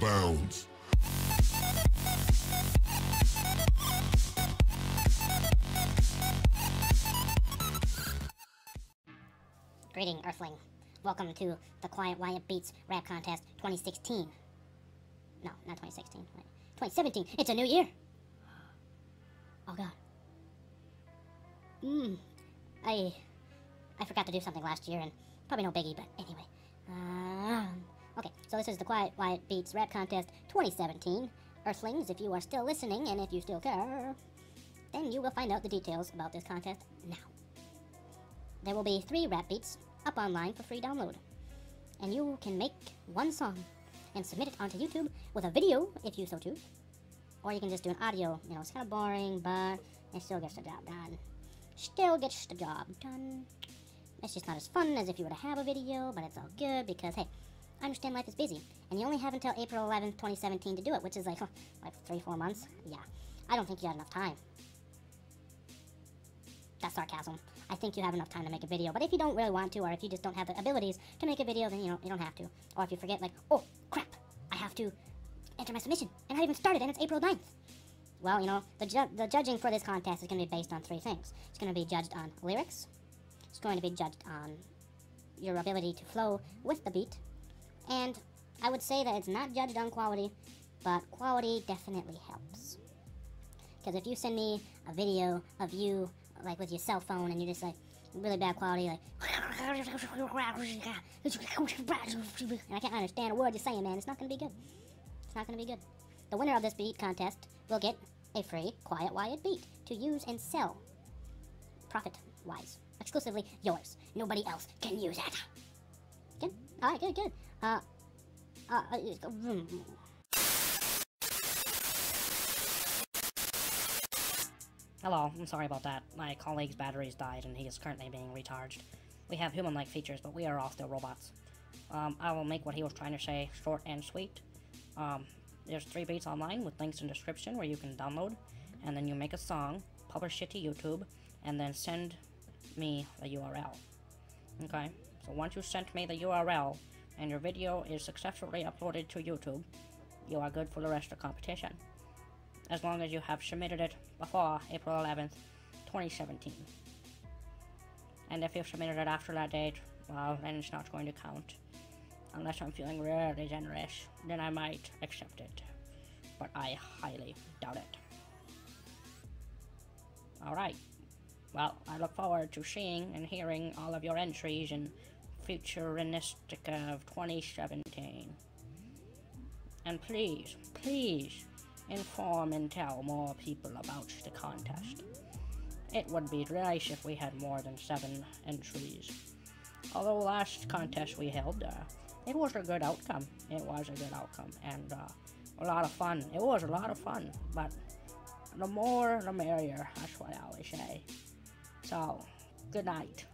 bounds. Greeting, Earthling. Welcome to the Quiet Wyatt Beats Rap Contest 2016. No, not 2016. Wait. 2017. It's a new year. Oh God. Mmm. I I forgot to do something last year, and probably no biggie, but anyway. Um, okay, so this is the Quiet Wyatt Beats Rap Contest 2017. Earthlings, if you are still listening and if you still care, then you will find out the details about this contest now. There will be three rap beats up online for free download. And you can make one song and submit it onto YouTube with a video if you so choose. Or you can just do an audio. You know, it's kind of boring, but it still gets the job done. Still gets the job done. It's just not as fun as if you were to have a video, but it's all good because, hey, I understand life is busy, and you only have until April 11th, 2017 to do it, which is like, like three, four months. Yeah, I don't think you had enough time. That's sarcasm. I think you have enough time to make a video, but if you don't really want to, or if you just don't have the abilities to make a video, then you know you don't have to. Or if you forget, like, oh crap, I have to enter my submission, and I haven't even started, and it's April 9th. Well, you know, the, ju the judging for this contest is going to be based on three things. It's going to be judged on lyrics, it's going to be judged on your ability to flow with the beat, and I would say that it's not judged on quality, but quality definitely helps. Because if you send me a video of you, like with your cell phone, and you're just like, really bad quality, like, and I can't understand a word you're saying, man, it's not going to be good. It's not going to be good. The winner of this beat contest will get a free Quiet Wyatt beat to use and sell. Profit wise. Exclusively yours. Nobody else can use it. Good? Alright, good, good. Uh, uh, uh, Hello, I'm sorry about that. My colleague's batteries died and he is currently being recharged. We have human-like features, but we are all still robots. Um, I will make what he was trying to say short and sweet. Um, there's three beats online with links in description where you can download, and then you make a song, publish it to YouTube, and then send me the URL. Okay, so once you sent me the URL, and your video is successfully uploaded to YouTube, you are good for the rest of the competition as long as you have submitted it before April 11th, 2017. And if you've submitted it after that date, well, then it's not going to count. Unless I'm feeling really generous, then I might accept it. But I highly doubt it. Alright. Well, I look forward to seeing and hearing all of your entries in Futuristic of 2017. And please, please, inform and tell more people about the contest. It would be nice if we had more than seven entries. Although last contest we held, uh, it was a good outcome. It was a good outcome and uh, a lot of fun. It was a lot of fun, but the more the merrier, that's what I always say. So, good night.